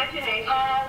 imagination.